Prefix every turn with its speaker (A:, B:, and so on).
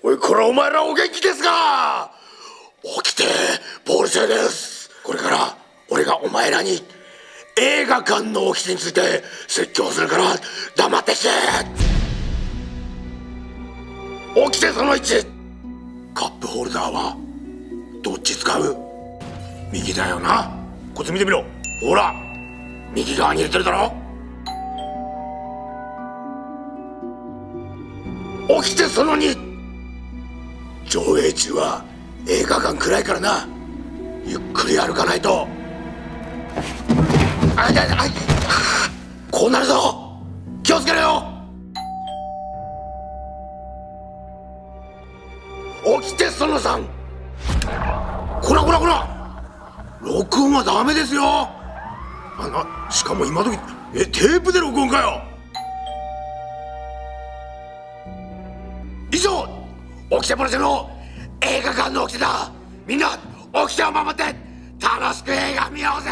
A: おいこれお前らお元気ですか？起きてボールセです。これから俺がお前らに映画館の起きてについて説教するから黙ってして。起きてその1カップホルダーはどっち使う？右だよな。こっち見てみろ。ほら右側に入れてるだろ。起きてその2上映中は映画館暗いからな。ゆっくり歩かないと。あいあいあいこうなるぞ。気をつけろよ。起きてその3こらこらこら。録音はダメですよ。あなしかも今時えテープで録音かよ。以上起きてもらっての映画館の起きてだみんな起きてを守って。楽しく映画見ようぜ。